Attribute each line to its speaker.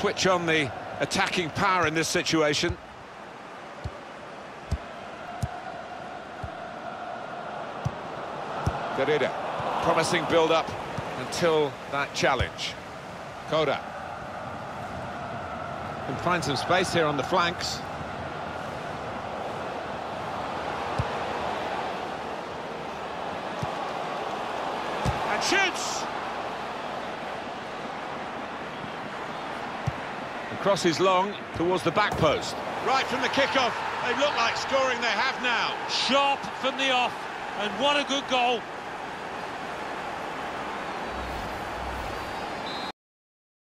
Speaker 1: switch on the attacking power in this situation. Derrida, promising build-up until that challenge. Coda. Can find some space here on the flanks. And shoots! And crosses long towards the back post.
Speaker 2: Right from the kickoff, they look like scoring they have now.
Speaker 3: Sharp from the off, and what a good goal.